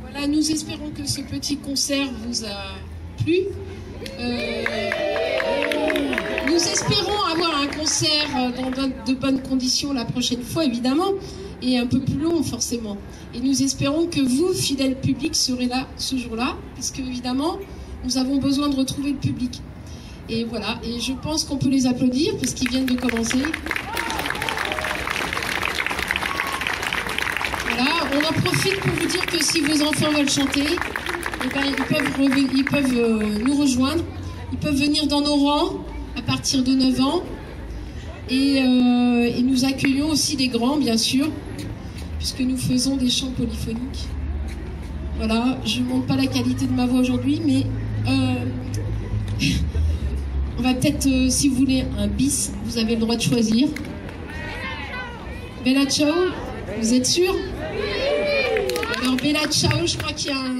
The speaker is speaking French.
Voilà, nous espérons que ce petit concert vous a plu. Euh, nous espérons avoir un concert dans de bonnes conditions la prochaine fois, évidemment, et un peu plus long, forcément. Et nous espérons que vous, fidèles publics, serez là ce jour-là, parce que, évidemment, nous avons besoin de retrouver le public. Et voilà, et je pense qu'on peut les applaudir, parce qu'ils viennent de commencer. Voilà, on en profite pour vous dire que si vos enfants veulent chanter, eh ben, ils peuvent, euh, nous rejoindre. Ils peuvent venir dans nos rangs à partir de 9 ans. Euh, et, nous accueillons aussi des grands, bien sûr, puisque nous faisons des chants polyphoniques. Voilà, je ne montre pas la qualité de ma voix aujourd'hui, mais euh, on va peut-être, euh, si vous voulez, un bis, vous avez le droit de choisir. Bella Ciao, vous êtes sûr? Alors Bella Ciao, je crois qu'il y a un